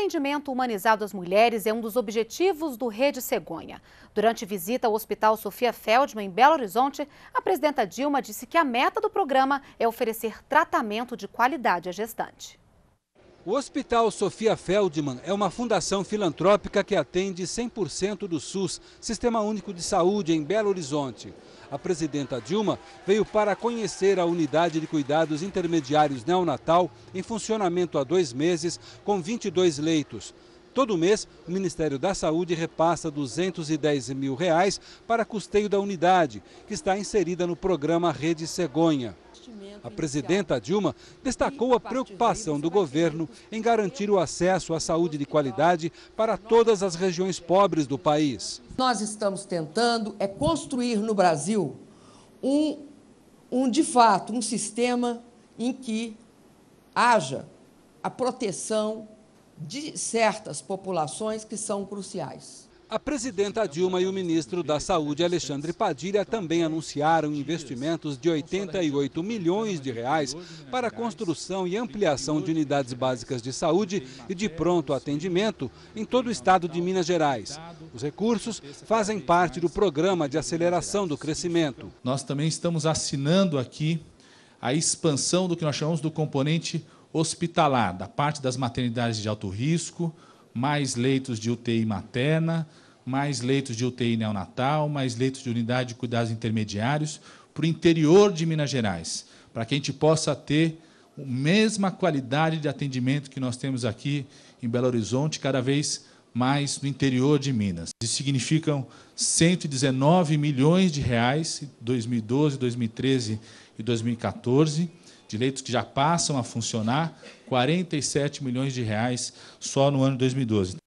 atendimento humanizado às mulheres é um dos objetivos do Rede Cegonha. Durante visita ao Hospital Sofia Feldman, em Belo Horizonte, a presidenta Dilma disse que a meta do programa é oferecer tratamento de qualidade à gestante. O Hospital Sofia Feldman é uma fundação filantrópica que atende 100% do SUS, Sistema Único de Saúde, em Belo Horizonte. A presidenta Dilma veio para conhecer a unidade de cuidados intermediários neonatal em funcionamento há dois meses, com 22 leitos. Todo mês, o Ministério da Saúde repassa 210 mil reais para custeio da unidade, que está inserida no programa Rede Cegonha. A presidenta Dilma destacou a preocupação do governo em garantir o acesso à saúde de qualidade para todas as regiões pobres do país. Nós estamos tentando é construir no Brasil um, um de fato, um sistema em que haja a proteção de certas populações que são cruciais. A presidenta Dilma e o ministro da Saúde, Alexandre Padilha, também anunciaram investimentos de 88 milhões de reais para a construção e ampliação de unidades básicas de saúde e de pronto atendimento em todo o estado de Minas Gerais. Os recursos fazem parte do programa de aceleração do crescimento. Nós também estamos assinando aqui a expansão do que nós chamamos do componente hospitalar, da parte das maternidades de alto risco, mais leitos de UTI materna, mais leitos de UTI neonatal, mais leitos de unidade de cuidados intermediários para o interior de Minas Gerais, para que a gente possa ter a mesma qualidade de atendimento que nós temos aqui em Belo Horizonte, cada vez mais no interior de Minas. Isso significam 119 milhões de reais em 2012, 2013 e 2014, de leitos que já passam a funcionar, 47 milhões de reais só no ano 2012.